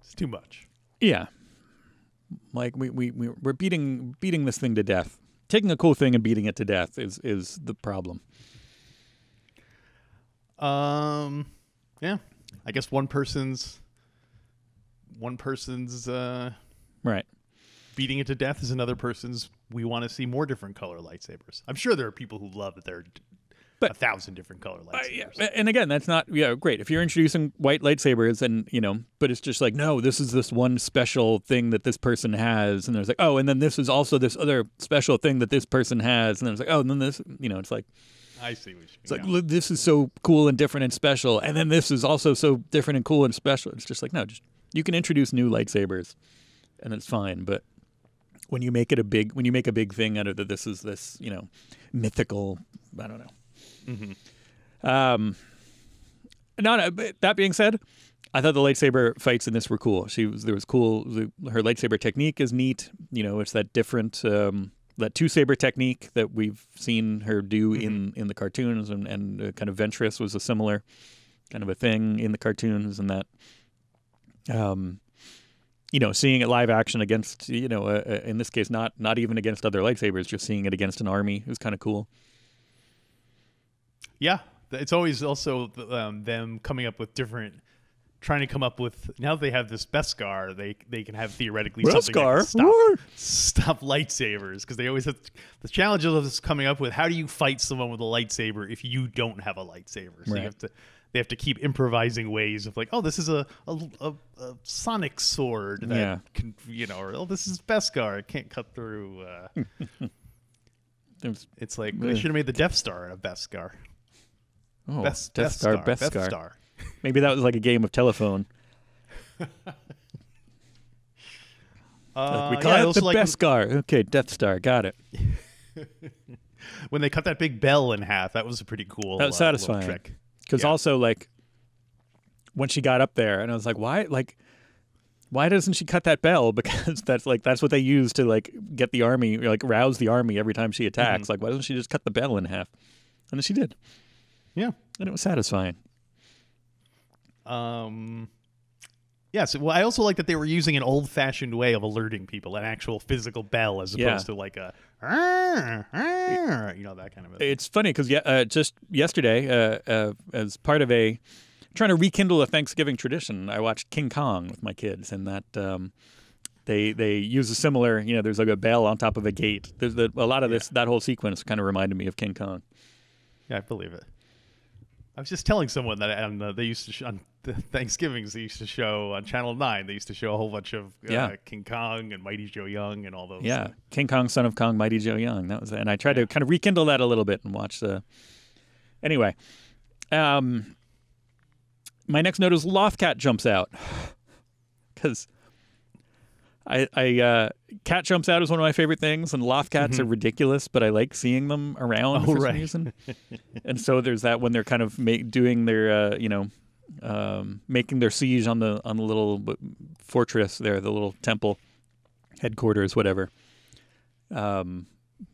It's too much. yeah. Like we, we, we we're beating beating this thing to death. Taking a cool thing and beating it to death is is the problem. Um, yeah. I guess one person's one person's uh, Right. beating it to death is another person's. We want to see more different color lightsabers. I'm sure there are people who love that there are But- a thousand different color Uh, lightsabers. yeah. And again, that's not yeah, great. If you're introducing white lightsabers and, you know, but it's just like, no, this is this one special thing that this person has and there's like, oh, and then this is also this other special thing that this person has and then it's like, oh, and then this, you know, it's like I see what you mean. it's like yeah. This is so cool and different and special and then this is also so different and cool and special. It's just like, no, just you can introduce new lightsabers and it's fine, but when you make it a big when you make a big thing out of that this is this, you know, mythical, I don't know. Um, no, no. But that being said, I thought the lightsaber fights in this were cool. She was there was cool. The, her lightsaber technique is neat. You know, it's that different um, that two saber technique that we've seen her do in in the cartoons, and and uh, kind of Ventress was a similar kind of a thing in the cartoons, and that. Um, you know, seeing it live action against, you know, uh, uh, in this case, not not even against other lightsabers, just seeing it against an army was kind of cool. Yeah, it's always also um, them coming up with different, trying to come up with. Now that they have this Beskar, they they can have theoretically something that Beskar? stop, Roar. stop lightsabers because they always have the challenges of this coming up with how do you fight someone with a lightsaber if you don't have a lightsaber? So Right. you have to. They have to keep improvising ways of like, oh, this is a a, a, a sonic sword that Yeah. can, you know, or oh, this is Beskar, it can't cut through. Uh, There's- it's like they should have made the Death Star a Beskar. Oh, Best, Death Star, Best Death Star. Star. Maybe that was like a game of telephone. Uh, we yeah, call I it the like Best. Okay, Death Star. Got it. when they cut that big bell in half. That was a pretty cool. That was uh, satisfying. trick. Because Yeah. also like when she got up there, and I was like, why? Like, why doesn't she cut that bell? Because that's like that's what they use to like get the army, or, like rouse the army every time she attacks. Mm-hmm. Like, why doesn't she just cut the bell in half? And then she did, Yeah. and it was satisfying. Um. Yes. well, I also like that they were using an old-fashioned way of alerting people, an actual physical bell, as opposed Yeah. to like a, "Arr, arr," you know, that kind of. A, It's funny because yeah, uh, just yesterday, uh, uh, as part of a trying to rekindle a Thanksgiving tradition, I watched King Kong with my kids, and that um, they they use a similar. You know, there's like a bell on top of a gate. There's the, a lot of this. That whole sequence kind of reminded me of King Kong. yeah, I believe it. I was just telling someone that on, uh, they used to sh- on the Thanksgivings they used to show on Channel Nine. They used to show a whole bunch of uh, Yeah. King Kong and Mighty Joe Young and all those. Yeah, uh, King Kong, Son of Kong, Mighty Joe Young. That was, and I tried to kind of rekindle that a little bit and watch the. Anyway, um, my next note is Lothcat jumps out because I, I, uh, cat jumps out is one of my favorite things, and Lothcats are ridiculous, but I like seeing them around Mm-hmm. Oh, for right. some reason. and so there's that when they're kind of ma- doing their, uh, you know, um, making their siege on the on the little fortress there, the little temple headquarters, whatever. Um,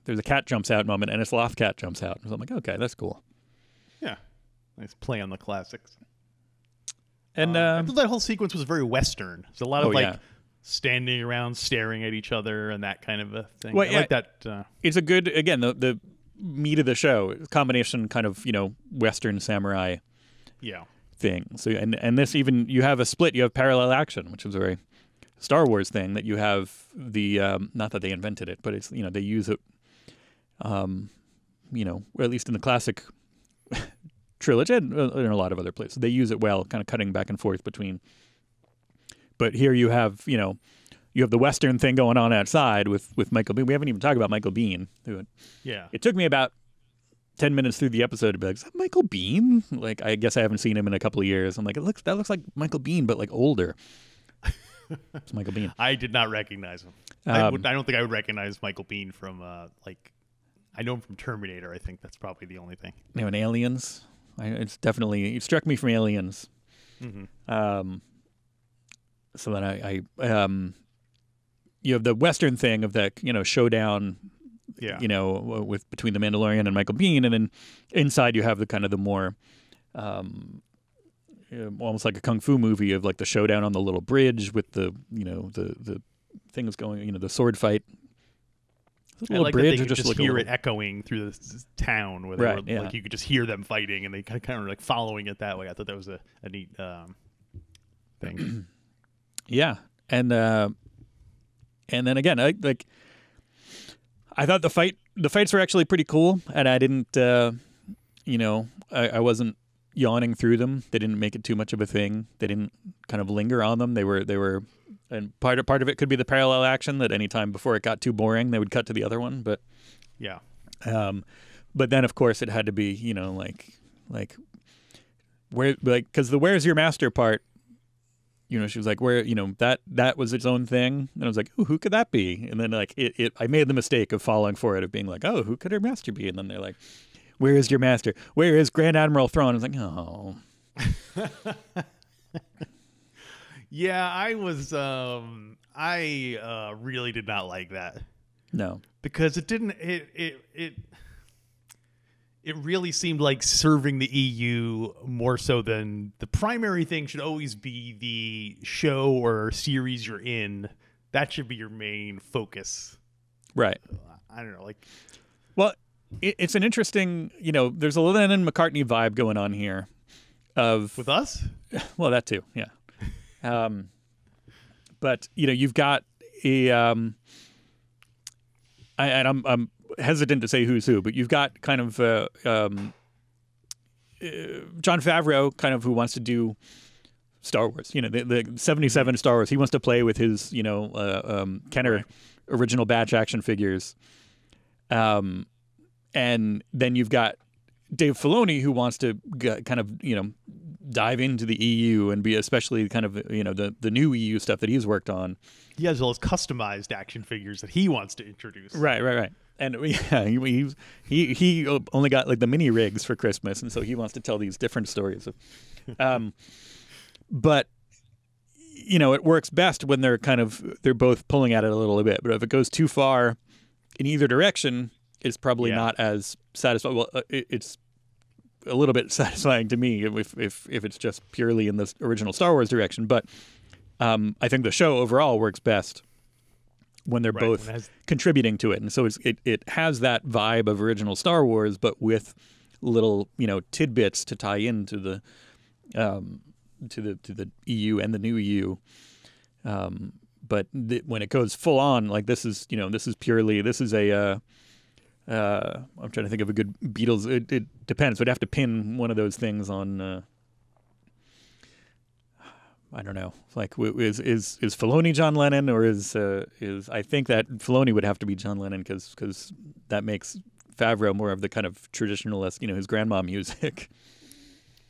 there's a cat jumps out moment, and it's Lothcat jumps out. So I'm like, okay, that's cool. yeah, nice play on the classics. And Uh, I um, thought that whole sequence was very Western. There's a lot of Oh, like yeah. Standing around, staring at each other, and that kind of a thing. Well, I yeah. like that. Uh, it's a good again the the meat of the show combination kind of you know Western samurai yeah, thing. So and and this even you have a split. You have parallel action, which is a very Star Wars thing that you have the um, not that they invented it, but it's you know they use it. Um, you know, or at least in the classic trilogy and uh, in a lot of other places. They use it well, kind of cutting back and forth between. But here you have, you know, you have the Western thing going on outside with with Michael Biehn. We haven't even talked about Michael Biehn. Yeah. it took me about ten minutes through the episode to be like, "Is that Michael Biehn? Like, I guess I haven't seen him in a couple of years. I'm like, it looks that looks like Michael Biehn, but like older. it's Michael Biehn. I did not recognize him. I, Um, would, I don't think I would recognize Michael Biehn from uh, like I know him from Terminator. I think that's probably the only thing. You know, in Aliens, I, it's definitely it struck me from Aliens. Mhm. Um, so then I, I um, you have the Western thing of that you know showdown Yeah. you know, with between the Mandalorian and Michael Biehn, and then inside you have the kind of the more, um, uh, almost like a kung fu movie of like the showdown on the little bridge with the you know the the things going, you know, the sword fight. Is it a I little like bridge that they or could just, just hear little- it echoing through this this town where they Right, were, yeah. like you could just hear them fighting and they kind of, kind of like following it that way. I thought that was a, a neat um, thing. Yeah, and uh, and then again, I like. I thought the fight, the fights were actually pretty cool, and I didn't, uh, you know, I, I wasn't yawning through them. They didn't make it too much of a thing. They didn't kind of linger on them. They were, they were, and part of part of it could be the parallel action that any time before it got too boring, they would cut to the other one. But, yeah. um, but then of course it had to be, you know, like, like where, like, because the "Where's your master" part you know, she was like, where, you know, that that was its own thing. And I was like, who could that be? And then like it, it I made the mistake of falling for it of being like, oh, who could her master be? And then they're like, where is your master? Where is Grand Admiral Thrawn? I was like, oh, Yeah, I was um I uh really did not like that. no, because it didn't it it it it really seemed like serving the EU more so than the primary thing should always be the show or series you're in. That should be your main focus. right. I don't know, like Well, it, it's an interesting, you know, there's a Lennon McCartney vibe going on here. Of with us. well, that too, yeah. Um, but you know, you've got a, um, I, and I'm I'm hesitant to say who's who, but you've got kind of uh, um, uh, Jon Favreau, kind of who wants to do Star Wars. You know, the, the '77 Star Wars. He wants to play with his, you know, uh, um, Kenner original batch action figures. Um, and then you've got Dave Filoni who wants to g- kind of, you know, dive into the EU and be especially kind of, you know, the the new EU stuff that he's worked on. He has all his customized action figures that he wants to introduce. Right, right, right. And yeah, he he he, only got like the mini rigs for Christmas, and so he wants to tell these different stories. Um, but you know, it works best when they're kind of they're both pulling at it a little bit. But if it goes too far in either direction, it's probably Yeah. not as satisfying. Well, uh, it, it's a little bit satisfying to me if if if it's just purely in the original Star Wars direction. But um, I think the show overall works best when they're Right, both when has- contributing to it, and so it's, it it has that vibe of original Star Wars, but with little you know tidbits to tie into the um, to the to the EU and the new EU. Um, but th- when it goes full on, like this is you know this is purely this is a uh, uh, I'm trying to think of a good Beatles. It, it depends. We'd have to pin one of those things on. Uh, I don't know. Like, is is is Filoni John Lennon or is uh, is I think that Filoni would have to be John Lennon because because that makes Favreau more of the kind of traditionalist, you know, his grandma music.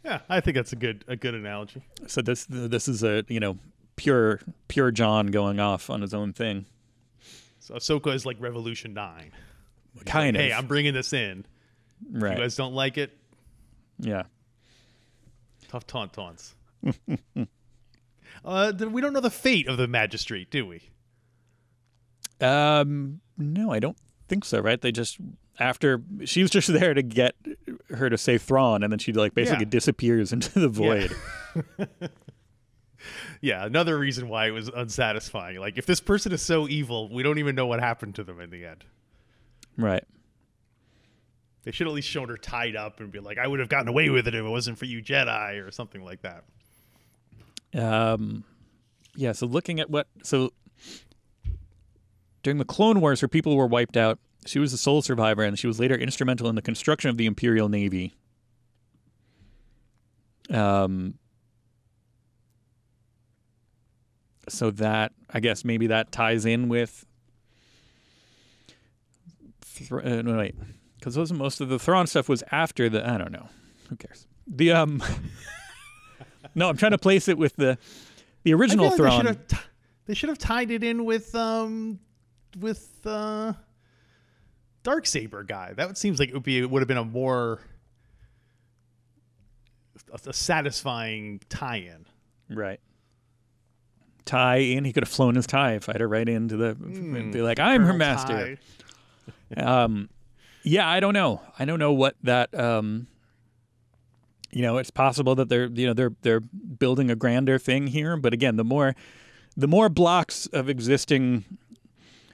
Yeah, I think that's a good a good analogy. so this this is a you know pure pure John going off on his own thing, So Ahsoka is like Revolution Nine. kind Hey, of I'm bringing this in. If right. you guys don't like it, yeah. tough taunt taunts. uh, we don't know the fate of the magistrate, do we? Um, no, I don't think so. Right? They just after she was just there to get her to say Thrawn, and then she like basically Yeah. disappears into the void. Yeah, another reason why it was unsatisfying. Like, if this person is so evil, we don't even know what happened to them in the end. Right. They should at least shown her tied up and be like, "I would have gotten away with it if it wasn't for you, Jedi," or something like that. Um, yeah. So looking at what so during the Clone Wars, her people were wiped out, She was a sole survivor, and she was later instrumental in the construction of the Imperial Navy. Um, so that I guess maybe that ties in with. Uh, no, wait, because most of the Thrawn stuff was after the. I don't know. Who cares? The um. no, I'm trying to place it with the the original like Thrawn. They should, have t- they should have tied it in with um with uh Dark Saber guy. That seems like it would be it would have been a more a, a satisfying tie-in. Right. Tie in. He could have flown his tie fighter right into the. be like, I'm her master. Um, yeah, I don't know. I don't know what that. Um, you know, it's possible that they're you know they're they're building a grander thing here, but again, the more the more blocks of existing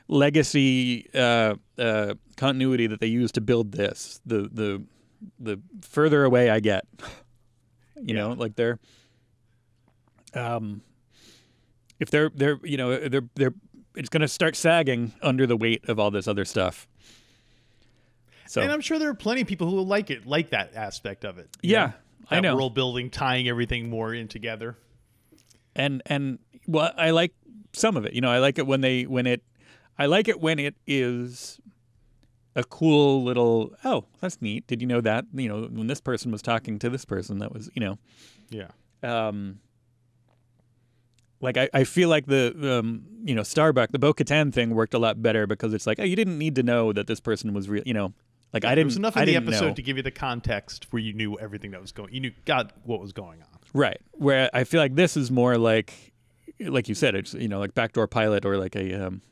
legacy uh, uh, continuity that they use to build this, the the the further away I get. You know, like they're um if they're they're you know they're they're it's going to start sagging under the weight of all this other stuff. So And I'm sure there are plenty of people who will like it, like that aspect of it. Yeah, know? I know. world building, tying everything more in together. and and well i like some of it you know i like it when they when it i like it when it is a cool little oh that's neat did you know that you know when this person was talking to this person that was you know Yeah. um like I, I feel like the um you know Starbuck the Bo Katan thing worked a lot better because it's like oh you didn't need to know that this person was real you know like I didn't was enough in the episode know. to give you the context where you knew everything that was going. You knew got what was going on. Right. Where I feel like this is more like, like you said, it's you know like backdoor pilot or like a, um,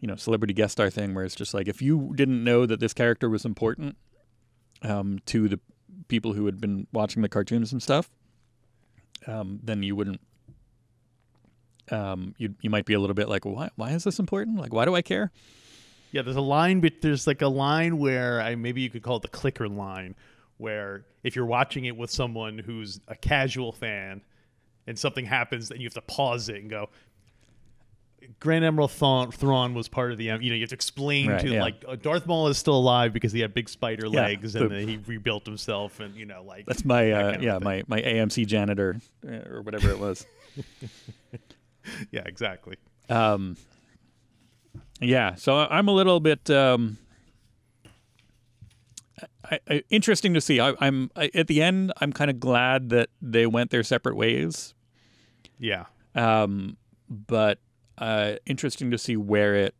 you know, celebrity guest star thing where it's just like if you didn't know that this character was important, um, to the people who had been watching the cartoons and stuff, um, then you wouldn't. Um, you you might be a little bit like, why why is this important? Like, why do I care? Yeah, there's a line, but there's like a line where I maybe you could call it the clicker line, where if you're watching it with someone who's a casual fan, and something happens, then you have to pause it and go. Grand Admiral Thrawn, Thrawn was part of the, you know, you have to explain Right, to yeah. like uh, Darth Maul is still alive because he had big spider Yeah, legs and the- then he rebuilt himself and you know like That's my that uh, yeah my my AMC janitor uh, or whatever it was. yeah exactly Um, yeah, so I'm a little bit um, I, I, interesting to see. I, I'm I, at the end. I'm kind of glad that they went their separate ways, yeah um, but uh, interesting to see where it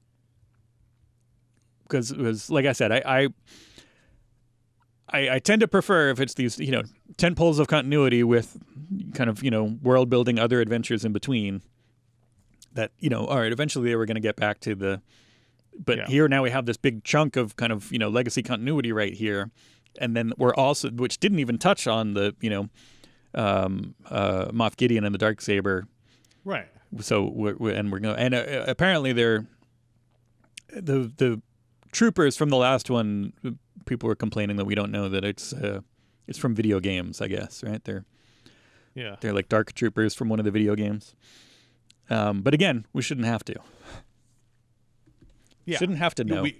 because it was like I said, I, I I I tend to prefer if it's these you know ten poles of continuity with kind of you know world building other adventures in between. That you know, all right. Eventually, they were going to get back to the, but Yeah. here now we have this big chunk of kind of you know legacy continuity right here, and then we're also which didn't even touch on the you know, um, uh, Moff Gideon and the dark saber. Right. So we're, we're and we're going and uh, apparently they're the the troopers from the last one people were complaining that we don't know that it's uh, it's from video games i guess right? They're yeah. they're like dark troopers from one of the video games um, but again we shouldn't have to. Yeah. Shouldn't have to know. we,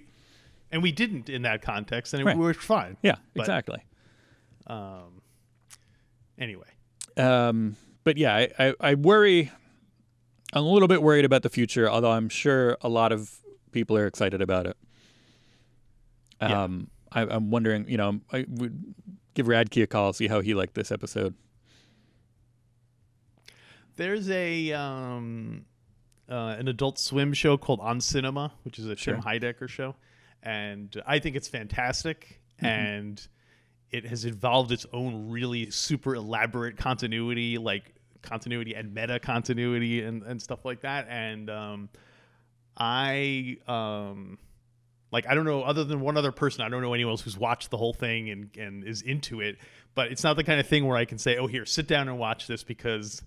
and we didn't in that context and it, Right. we were fine yeah but- exactly. um anyway. Um, but yeah I, I, I worry i'm a little bit worried about the future although i'm sure a lot of people are excited about it. Yeah. um, I, i'm wondering you know i would give radke a call see how he liked this episode There's a um, uh, an Adult Swim show called On Cinema, which is a Sure. Tim Heidecker show, and I think it's fantastic. Mm-hmm. And it has evolved its own really super elaborate continuity, like continuity and meta continuity and, and stuff like that. And um, I um, like I don't know other than one other person, I don't know anyone else who's watched the whole thing and, and is into it. But it's not the kind of thing where I can say, "Oh, here, sit down and watch this," because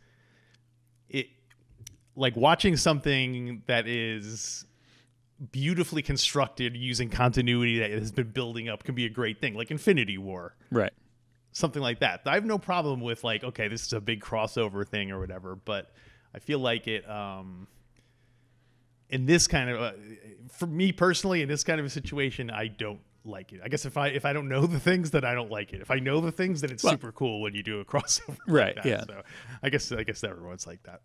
like watching something that is beautifully constructed using continuity that has been building up can be a great thing like infinity war right something like that i have no problem with like okay this is a big crossover thing or whatever but i feel like it um in this kind of uh, for me personally in this kind of a situation I don't like it. I guess if I if I don't know the things that I don't like it. If I know the things then it's Well- super cool when you do a crossover. like Right, that. yeah. So I guess I guess everyone's like that.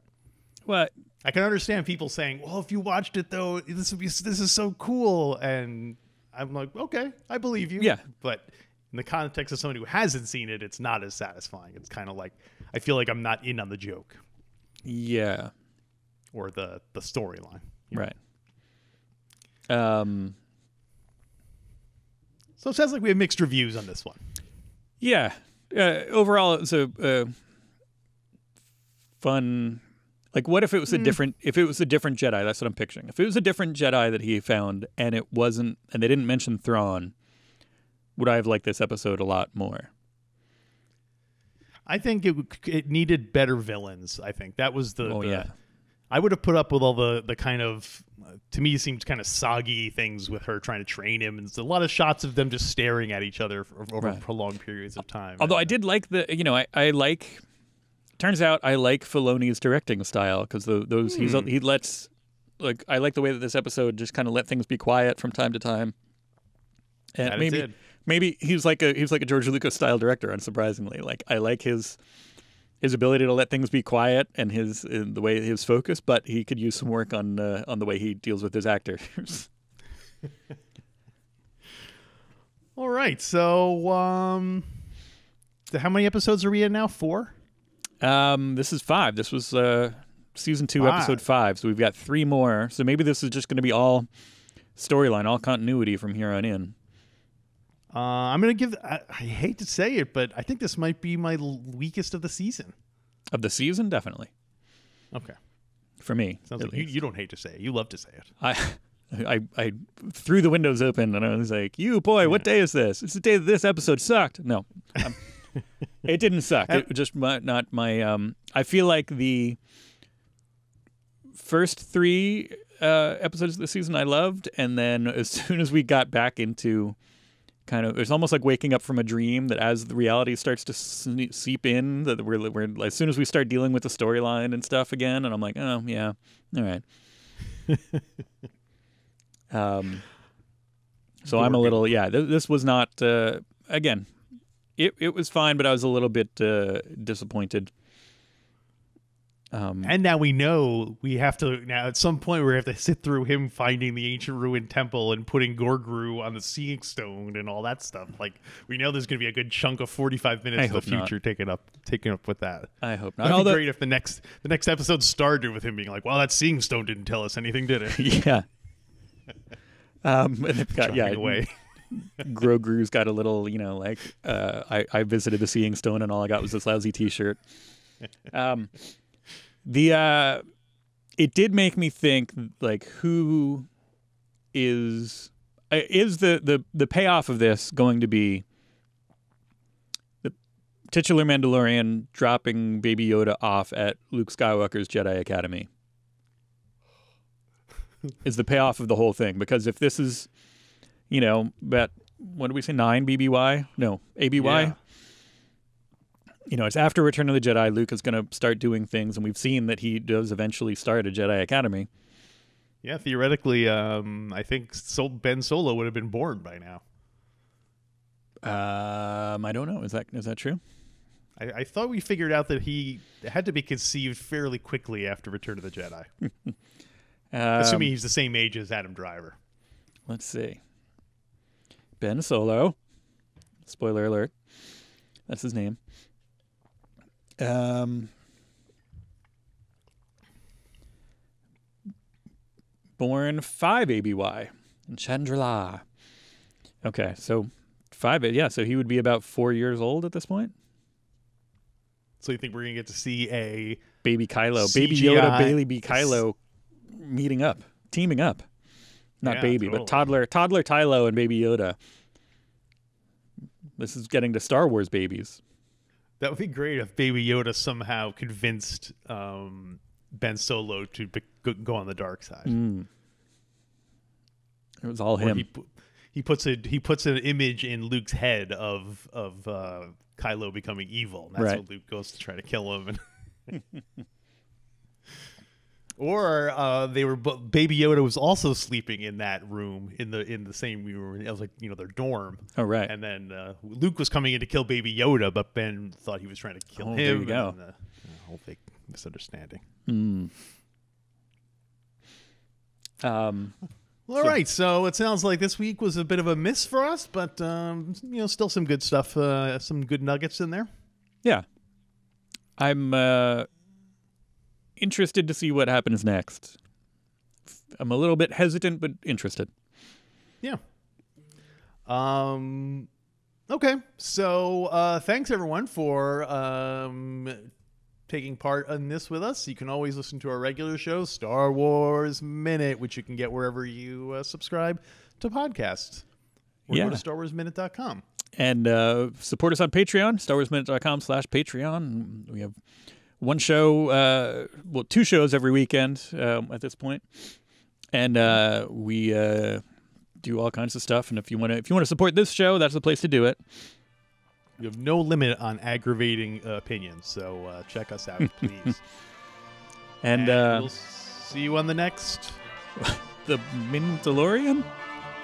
What? I can understand people saying, "Well, if you watched it though, this would be this is so cool," and I'm like, "Okay, I believe you." Yeah. But in the context of somebody who hasn't seen it, it's not as satisfying. It's kind of like I feel like I'm not in on the joke Yeah. or the the storyline. Right. Um. So it sounds like we have mixed reviews on this one. Yeah. Uh, overall, it's a uh, fun. Like, what if it was a different? If it was a different Jedi, that's what I'm picturing. If it was a different Jedi that he found, and it wasn't, and they didn't mention Thrawn, would I have liked this episode a lot more? I think it it needed better villains. I think that was the. Oh the- yeah. I would have put up with all the the kind of uh, to me seemed kind of soggy things with her trying to train him, and a lot of shots of them just staring at each other for, over Right. prolonged periods of time. Although I And, did like the, you know, I, I like. Turns out I like Filoni's directing style because those he's he lets like I like the way that this episode just kind of let things be quiet from time to time. And That it maybe maybe he's like a he's like a George Lucas style director. Unsurprisingly, like I like his his ability to let things be quiet and his uh, the way his focus, but he could use some work on uh, on the way he deals with his actors. All right, so um, so how many episodes are we in now? Four. Um, this is five. This was uh, season two, Five. episode five. So we've got three more. So maybe this is just going to be all storyline, all continuity from here on in. Uh, I'm gonna give. I, I hate to say it, but I think this might be my weakest of the season. Of the season, definitely Okay, for me. sounds like you, you don't hate to say it. You love to say it. I, I, I threw the windows open and I was like, "You boy, what day is this? It's the day that this episode sucked." No, it didn't suck. It just my, not my. Um, I feel like the first three uh, episodes of the season I loved, and then as soon as we got back into kind of, it's almost like waking up from a dream. That as the reality starts to sne- seep in, that we're, we're as soon as we start dealing with the storyline and stuff again, and I'm like, oh yeah, all right. um, so I'm a little yeah. Th- this was not uh, again. It it was fine, but I was a little bit uh, disappointed. Um, And now we know we have to. Now at some point we have to sit through him finding the ancient ruined temple and putting Grogu on the seeing stone and all that stuff. Like we know there's going to be a good chunk of 45 minutes I of the not. future taken up taken up with that. I hope not. That'd Although- be great if the next the next episode started with him being like, "Well, that seeing stone didn't tell us anything, did it?" yeah. Um, and they've got yeah, away. Grogu's got a little, you know, like uh, I I visited the Seeing Stone and all I got was this lousy T-shirt. Um, the uh, it did make me think like who is uh, is the the the payoff of this going to be the titular Mandalorian dropping Baby Yoda off at Luke Skywalker's Jedi Academy? is the payoff of the whole thing because if this is you know about what do we say nine BBY no ABY Yeah. you know it's after Return of the Jedi Luke is going to start doing things and we've seen that he does eventually start a Jedi Academy. Yeah, theoretically, um, I think Sol- Ben Solo would have been born by now. um I don't know. Is that is that true? I, I thought we figured out that he had to be conceived fairly quickly after Return of the Jedi, um, assuming he's the same age as Adam Driver. let's see Ben Solo spoiler alert that's his name um born 5 ABY in Chandrila. Okay, so 5 yeah, so he would be about 4 years old at this point. So you think we're gonna get to see a Baby Kylo, Baby Yoda, CGI. B. Kylo meeting up, teaming up. Not Yeah, baby, totally. but toddler, toddler Tylo and Baby Yoda. This is getting to Star Wars babies. that would be great if Baby Yoda somehow convinced um, Ben Solo to be, go, on the dark side. Mm. It was all Or him. he pu- he puts a he puts an image in Luke's head of of uh, Kylo becoming evil. And that's Right. what Luke goes to try to kill him. Or uh, they were bo- Baby Yoda was also sleeping in that room in the in the same room. It was like you know their dorm. Oh, right. And then uh, Luke was coming in to kill Baby Yoda, but Ben thought he was trying to kill Oh, him. there you go. And, uh, whole fake misunderstanding. Um, Well, all right, so it sounds like this week was a bit of a miss for us, but um, you know, still some good stuff, uh, some good nuggets in there. yeah. I'm uh, interested to see what happens next. I'm a little bit hesitant, but interested. Yeah. Um. Okay, so uh, thanks everyone for um, taking part in this with us. You can always listen to our regular show, Star Wars Minute, which you can get wherever you uh, subscribe to podcasts. Or Yeah. go to StarWarsMinute.com. And uh, support us on Patreon, StarWarsMinute.com slash Patreon. We have one show, uh, well, two shows every weekend um, at this. And uh, we uh, do all kinds of stuff. And if you want to, if you want to support this show, that's the place to do it. We have no limit on aggravating uh, opinions, so uh, check us out, please. And uh, we'll see you on the next the Mandalorian.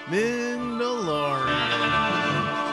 Mandalorian.